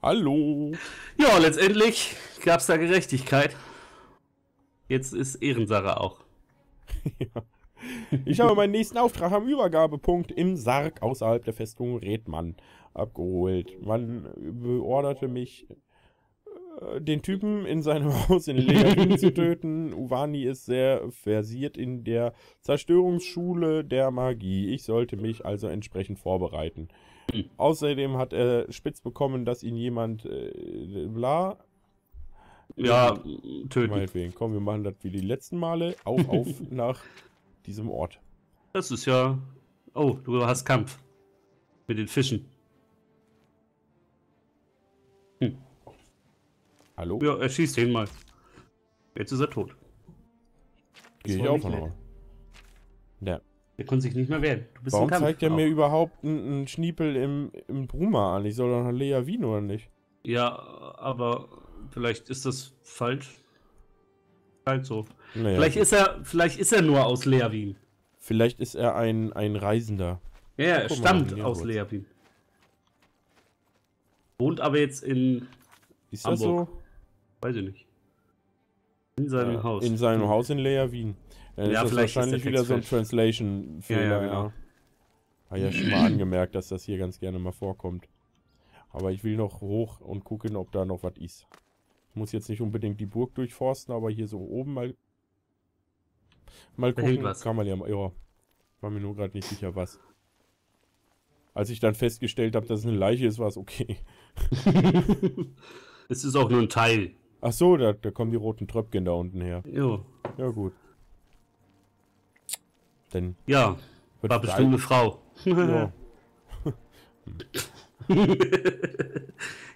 Hallo. Ja, letztendlich gab es da Gerechtigkeit. Jetzt ist Ehrensache auch. ja. Ich habe meinen nächsten Auftrag am Übergabepunkt im Sarg außerhalb der Festung Redmann abgeholt. Man beorderte mich, den Typen in seinem Haus in Legatun zu töten. Uvani ist sehr versiert in der Zerstörungsschule der Magie. Ich sollte mich also entsprechend vorbereiten. Außerdem hat er spitz bekommen, dass ihn jemand äh, bla. Ja, töten. Meinetwegen. Komm, wir machen das wie die letzten Male. Auf, auf nach diesem Ort. Das ist ja. Oh, du hast Kampf. Mit den Fischen. Hallo? Ja, er schießt ihn mal. Jetzt ist er tot. Gehe ich auch von aus. Ja. Er konnte sich nicht mehr wehren. Warum zeigt er mir überhaupt einen, Schniepel im, im Bruma an? Ich soll doch Lea Wien oder nicht? Ja, aber vielleicht ist das falsch. Halt so. Naja. Vielleicht ist er, vielleicht ist er nur aus Leerwien. Vielleicht ist er ein, ein Reisender. Ja, er stammt mal, aus Leerwien. Wohnt aber jetzt in Ist Hamburg. das so? Weiß ich nicht. In seinem ja, Haus. In seinem Haus in Leerwien. Dann ja, ist das wahrscheinlich wieder so ein Translation-Fehler, ja. ja, genau. ja. Habe ja schon mal angemerkt, dass das hier ganz gerne mal vorkommt. Aber ich will noch hoch und gucken, ob da noch was ist. Ich muss jetzt nicht unbedingt die Burg durchforsten, aber hier so oben mal mal gucken. Kann man ja mal, ja. War mir nur gerade nicht sicher, was. Als ich dann festgestellt habe, dass es eine Leiche ist, war es okay. es ist auch nur ein Teil. Ach so, da, da kommen die roten Tröpfchen da unten her. Jo. Ja, gut. Denn ja, war bestimmt eine Frau. Ja.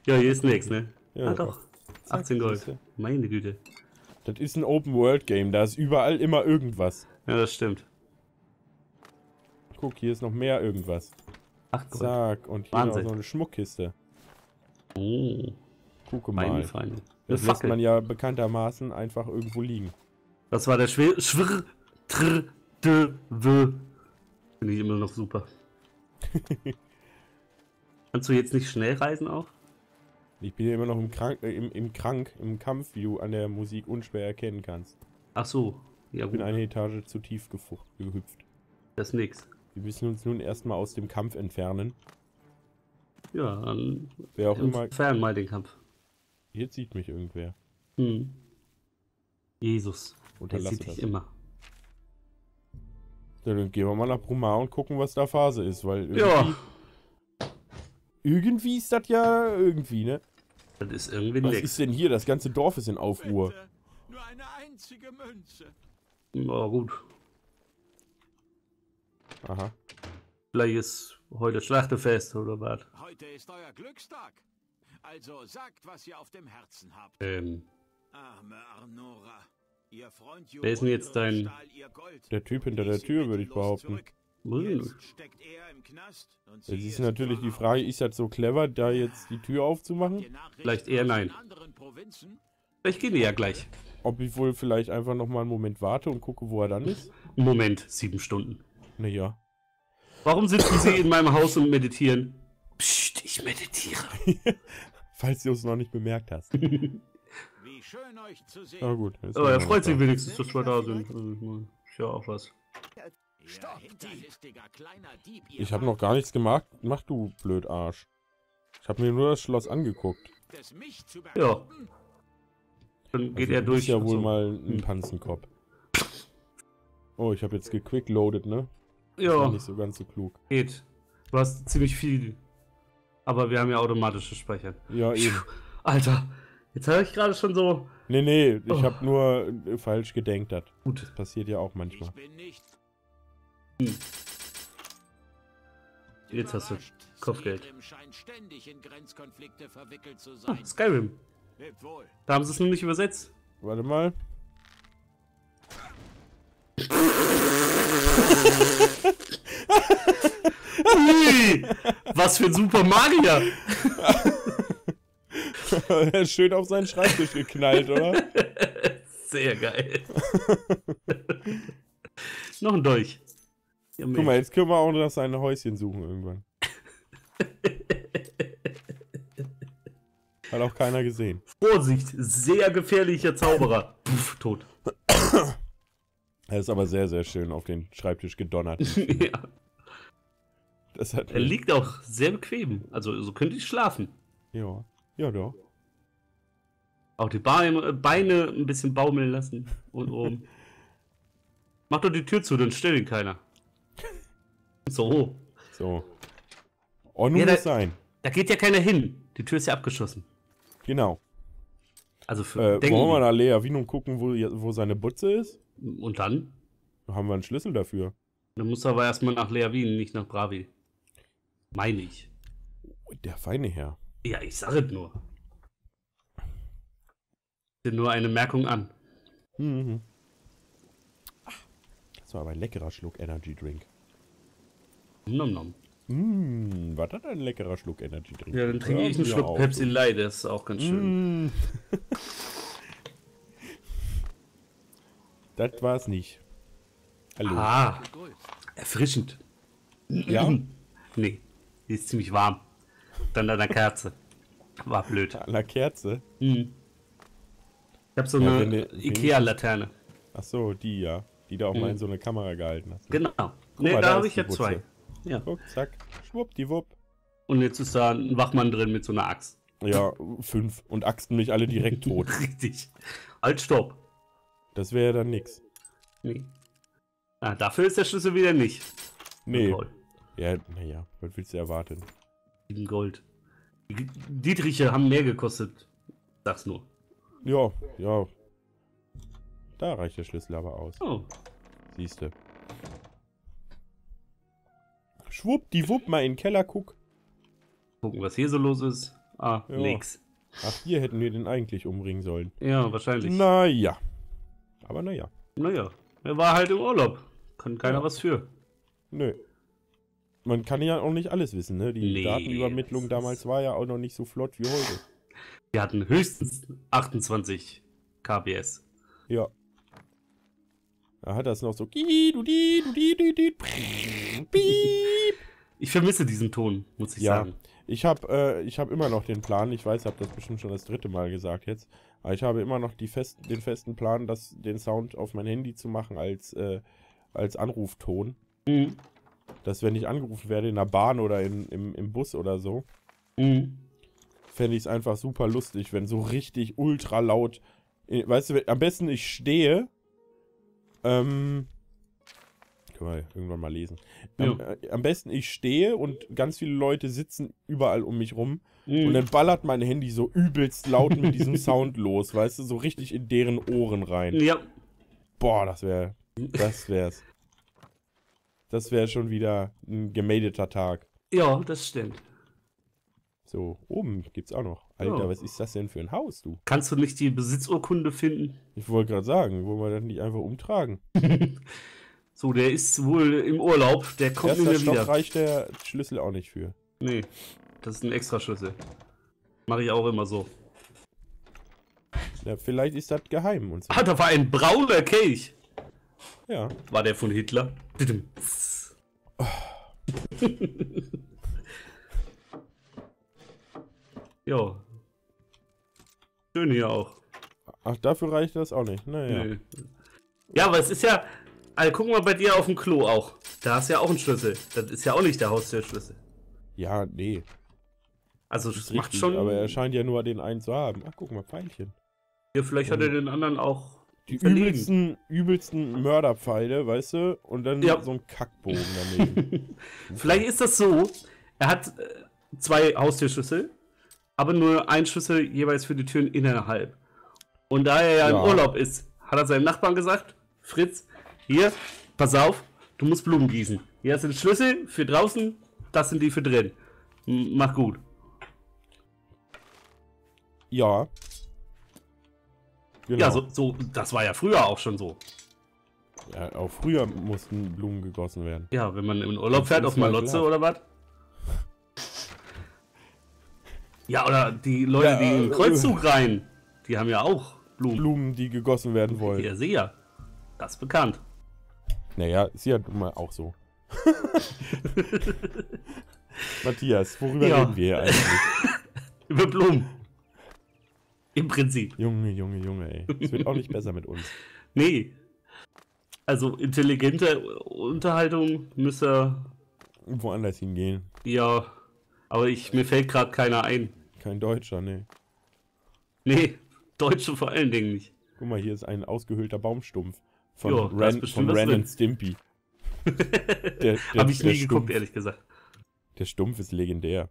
ja, hier ist nichts, ne? Ja, ah, doch. 18 Gold. Meine Güte. Das ist ein Open-World-Game, da ist überall immer irgendwas. Ja, das stimmt. Guck, hier ist noch mehr irgendwas. Ach Gott. Zack, und hier Wahnsinn. noch so eine Schmuckkiste. Oh. Gucke mal. Das lässt man ja bekanntermaßen einfach irgendwo liegen. Das war der Schwir... Schwir... Tr... D... W... Finde ich immer noch super. Kannst du jetzt nicht schnell reisen auch? Ich bin ja immer noch im Krank, äh, im, im Krank, im Kampf, wie du an der Musik unschwer erkennen kannst. Ach so. Ja, ich bin eine Etage zu tief gehüpft. Das ist nix. Wir müssen uns nun erstmal aus dem Kampf entfernen. Ja, dann Wer auch immer. Entfernen mal den Kampf. Jetzt sieht mich irgendwer. Hm. Jesus. Der sieht dich immer. Dann gehen wir mal nach Brumar und gucken, was da Phase ist, weil irgendwie, ja. irgendwie ist das ja irgendwie, ne? Das ist irgendwie Was nix. ist denn hier? Das ganze Dorf ist in Aufruhr. Nur eine einzige Münze. Na gut. Aha. Vielleicht ist heute Schlachtefest oder was? Heute ist euer Glückstag. Also sagt, was ihr auf dem Herzen habt. Ähm. Arme Arnora. Wer ist denn jetzt dein... Der Typ hinter der Tür, würde ich behaupten. Es ist natürlich die Frage, ist das so clever, da jetzt die Tür aufzumachen? Vielleicht eher nein. Vielleicht gehen wir ja gleich. Ob ich wohl vielleicht einfach nochmal einen Moment warte und gucke, wo er dann ist? Moment, sieben Stunden. Naja. Warum sitzen Sie in meinem Haus und meditieren? Psst, ich meditiere. Falls du es noch nicht bemerkt hast. Schön euch zu sehen. Na gut. Aber er freut sich wenigstens, dass wir da sind. Also, ist ja auch was. Ich habe noch gar nichts gemacht. Mach du, blöd Arsch. Ich habe mir nur das Schloss angeguckt. Ja. Dann geht also, er durch. Ist ja wohl so. mal ein Panzenkopf. Oh, ich habe jetzt gequickloaded, ne? Ja. Nicht so ganz so klug. Geht. Du hast ziemlich viel. Aber wir haben ja automatische Speicher. Ja, eben. Alter, Jetzt habe ich gerade schon so. Nee, nee, ich oh. habe nur äh, falsch gedenkt. Gut. Das passiert ja auch manchmal. Hm. Jetzt hast du Kopfgeld. Oh, Skyrim. Da haben sie es nur nicht übersetzt. Warte mal. Was für ein super Magier! Schön auf seinen Schreibtisch geknallt, oder? Sehr geil. Noch ein Dolch. Ja, Guck mal, jetzt können wir auch noch sein Häuschen suchen irgendwann. Hat auch keiner gesehen. Vorsicht, sehr gefährlicher Zauberer. Puff, tot. Er ist aber sehr, sehr schön auf den Schreibtisch gedonnert. ja. Das hat Er liegt auch sehr bequem. Also so könnte ich schlafen. Ja, ja doch. Auch die Beine, Beine ein bisschen baumeln lassen. Und oben. Mach doch die Tür zu, dann stell ihn keiner. So. So. Ordnung Ja, da- muss sein. Da geht ja keiner hin. Die Tür ist ja abgeschossen. Genau. Also für Äh, wollen wir nach Lea Wien und gucken, wo, wo seine Butze ist? Und dann? Haben wir einen Schlüssel dafür? Dann muss er aber erstmal nach Lea Wien, nicht nach Bravi. Meine ich. Der feine Herr. Ja, ich sage es nur. Sind nur eine Merkung an. Mhm. Ach, Das war aber ein leckerer Schluck Energy Drink. Nom nom. Mmh, was hat ein leckerer Schluck Energy Drink? Ja, dann trinke ich einen Schluck auch. Pepsi Light, das ist auch ganz schön. Mmh. das war's nicht. Hallo. Ah, erfrischend. Ja? Nee, die ist ziemlich warm. Dann an der Kerze. War blöd. An der Kerze? Hm. Ich hab so Ja, eine Ikea-Laterne. Ach so, die ja. Die da auch mal in so eine Kamera gehalten hast. Genau. Nee, mal, da da habe ich ja die zwei. Butze. Ja. Guck, zack. Schwuppdiwupp. Und jetzt ist da ein Wachmann drin mit so einer Axt. Ja, fünf. Und axten mich alle direkt tot. Richtig. Halt, stopp. Das wäre ja dann nix. Nee. Ah, dafür ist der Schlüssel wieder nicht. Nee. Gold. Ja, naja, was willst du erwarten? Sieben Gold. Die Dietriche haben mehr gekostet. Sag's nur. Ja, ja. Da reicht der Schlüssel aber aus. Oh. Siehste. Schwuppdiwupp, mal in den Keller guck. Gucken, was hier so los ist. Ah, Ja. nix. Ach, hier hätten wir den eigentlich umbringen sollen. Ja, wahrscheinlich. Naja. Aber naja. Naja, er war halt im Urlaub. Kann keiner Ja. was für. Nö. Man kann ja auch nicht alles wissen, ne? Die Nee, Datenübermittlung damals war ja auch noch nicht so flott wie heute. Wir hatten höchstens 28 KBS. Ja. Da hat das noch so. Ich vermisse diesen Ton, muss ich Ja. sagen. Ich habe äh, ich hab immer noch den Plan, ich weiß, ich habe das bestimmt schon das dritte Mal gesagt jetzt, aber ich habe immer noch die fest, den festen Plan, das, den Sound auf mein Handy zu machen als, äh, als Anrufton. Mhm. Dass wenn ich angerufen werde in der Bahn oder in, im, im Bus oder so, Mhm. fände ich es einfach super lustig, wenn so richtig ultra laut, äh, weißt du, am besten ich stehe, ähm, können wir irgendwann mal lesen. Am, äh, am besten ich stehe und ganz viele Leute sitzen überall um mich rum Mhm. und dann ballert mein Handy so übelst laut mit diesem Sound los, weißt du, so richtig in deren Ohren rein. ja, Boah, das wäre, das wär's. Das wäre schon wieder ein gemeldeter Tag. ja, das stimmt. So, oben gibt's auch noch. Alter, Ja. was ist das denn für ein Haus, du? Kannst du nicht die Besitzurkunde finden? Ich wollte gerade sagen, wollen wir das nicht einfach umtragen? So, der ist wohl im Urlaub, der kommt nicht Erster mehr Stock wieder. reicht der Schlüssel auch nicht für. Nee, das ist ein Extraschlüssel. Mache ich auch immer so. Ja, vielleicht ist das geheim und so. Ah, da war ein brauner Kelch. Ja. War der von Hitler? Didim. ja. Schön hier auch. Ach, dafür reicht das auch nicht. Naja. Nee. Ja, aber es ist ja. Also, guck mal bei dir auf dem Klo auch. Da hast du ja auch einen Schlüssel. Das ist ja auch nicht der Haustürschlüssel. Ja, nee. Also, Das macht richtig, schon. aber er scheint ja nur den einen zu haben. Ach, guck mal, Pfeilchen. ja, vielleicht hat er den anderen auch. Die übelsten, übelsten Mörderpfeile, weißt du? Und dann Ja. so ein Kackbogen daneben. Vielleicht ist das so. Er hat äh, zwei Haustürschlüssel, aber nur ein Schlüssel jeweils für die Türen innerhalb. Und da er ja, im Ja. Urlaub ist, hat er seinem Nachbarn gesagt: Fritz, hier, pass auf, du musst Blumen gießen. Hier den Schlüssel für draußen, das sind die für drin. M- Mach gut. ja. Genau. Ja, so, so, das war ja früher auch schon so. Ja, auch früher mussten Blumen gegossen werden. Ja, wenn man in den Urlaub fährt auf mal Malotze oder was? Ja, oder die Leute, Ja, die in den äh, Kreuzzug rein, die haben ja auch Blumen. Blumen, die gegossen werden wollen. Ja, sehr. Das ist bekannt. Naja, ist ja mal auch so. Matthias, worüber Ja. reden wir hier eigentlich? Über Blumen. Im Prinzip. Junge, Junge, Junge, ey. Es wird auch nicht besser mit uns. Nee. Also intelligente Unterhaltung müsste Woanders hingehen. ja. Aber ich, mir fällt gerade keiner ein. Kein Deutscher, ne. Nee, Deutsche vor allen Dingen nicht. Guck mal, hier ist ein ausgehöhlter Baumstumpf. Von Jo, Ren, von Ren drin. und Stimpy. Der, der, Habe ich nie geguckt, ehrlich gesagt. Der Stumpf ist legendär.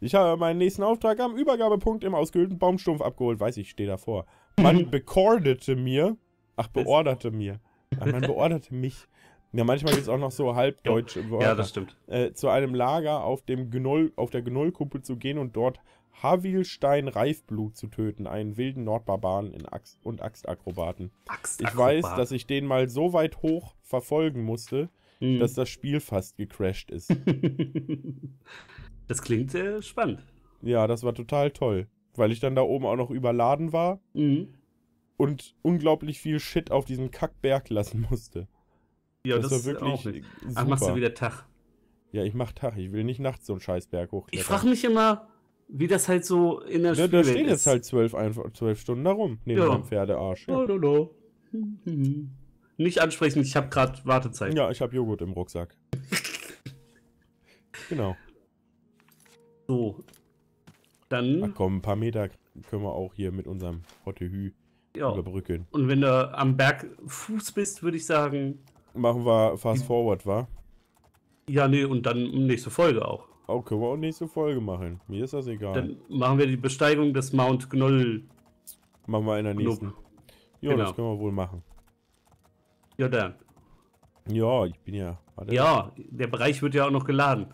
Ich habe meinen nächsten Auftrag am Übergabepunkt im ausgehöhlten Baumstumpf abgeholt. Weiß ich, stehe davor. Man bekordete mir. Ach, beorderte mir. Ach, man beorderte mich. Ja, manchmal gibt es auch noch so halbdeutsche Wörter. Ja, das stimmt. äh, zu einem Lager auf, dem Gnoll, auf der Gnollkuppel zu gehen und dort Havilstein Reifblut zu töten, einen wilden Nordbarbaren in Axt und Axtakrobaten. Axt, Ich weiß, dass ich den mal so weit hoch verfolgen musste, Hm. dass das Spiel fast gecrashed ist. das klingt sehr spannend. ja, das war total toll, weil ich dann da oben auch noch überladen war Mhm. und unglaublich viel Shit auf diesem Kackberg lassen musste. Ja, das, das, war ist wirklich auch. Ach, machst du wieder Tag. Ja, ich mach Tag. Ich will nicht nachts so einen Scheißberg hochklettern. Ich frage mich immer, wie das halt so in der Ja, da Spielwelt stehen ist. jetzt halt zwölf, einfach, zwölf Stunden da rum, neben Ja. meinem Pferdearsch. Ja, Lololo. Mhm. Nicht ansprechen, ich habe gerade Wartezeit. ja ich habe Joghurt im Rucksack. genau. So. Ach Dann, komm, ein paar Meter können wir auch hier mit unserem Hottehü ja. überbrücken. Und wenn du am Berg Fuß bist, würde ich sagen, Machen wir Fast Forward, wa? ja, nee, und dann nächste Folge auch. Oh, können wir auch nächste Folge machen. Mir ist das egal. Dann machen wir die Besteigung des Mount Gnoll. machen wir in der nächsten. Ja, Genau. das können wir wohl machen. Ja, dann. Ja, ich bin ja. Warte. Ja, der Bereich wird ja auch noch geladen.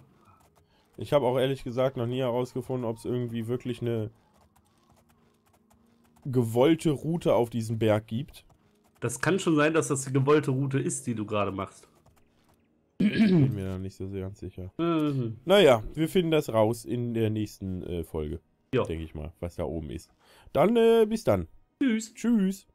Ich habe auch ehrlich gesagt noch nie herausgefunden, ob es irgendwie wirklich eine gewollte Route auf diesem Berg gibt. Das kann schon sein, dass das die gewollte Route ist, die du gerade machst. Bin mir da nicht so sehr ganz sicher. Mhm. Naja, wir finden das raus in der nächsten äh, Folge. Denke ich mal, was da oben ist. Dann äh, bis dann. Tschüss. Tschüss.